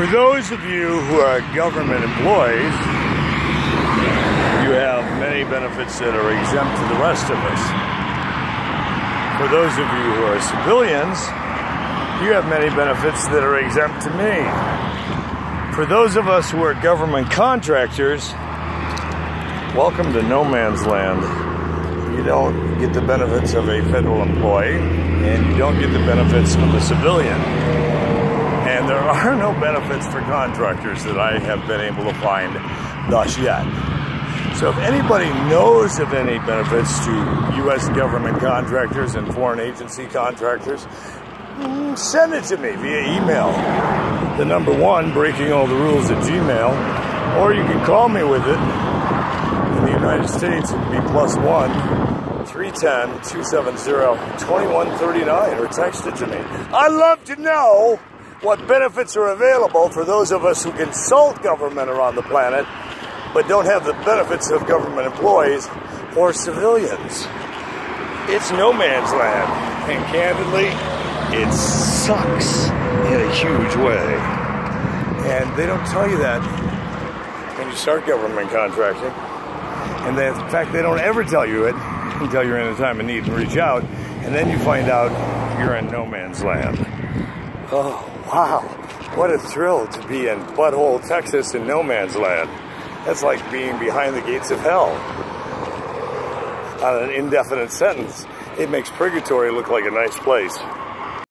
For those of you who are government employees, you have many benefits that are exempt to the rest of us. For those of you who are civilians, you have many benefits that are exempt to me. For those of us who are government contractors, welcome to no man's land. You don't get the benefits of a federal employee, and you don't get the benefits of a civilian. And there are no benefits for contractors that I have been able to find thus yet. So if anybody knows of any benefits to U.S. government contractors and foreign agency contractors, mm, send it to me via email. The number one, breaking all the rules at Gmail, or you can call me with it. In the United States, it'd be plus one, 310 270 2139, or text it to me. I'd love to know what benefits are available for those of us who consult government around the planet but don't have the benefits of government employees or civilians. It's no man's land, and candidly, it sucks in a huge way. And they don't tell you that when you start government contracting. And they, in fact, they don't ever tell you it until you're in a time of need and reach out, and then you find out you're in no man's land. Oh, wow. What a thrill to be in butthole Texas in no man's land. That's like being behind the gates of hell on an indefinite sentence. It makes purgatory look like a nice place.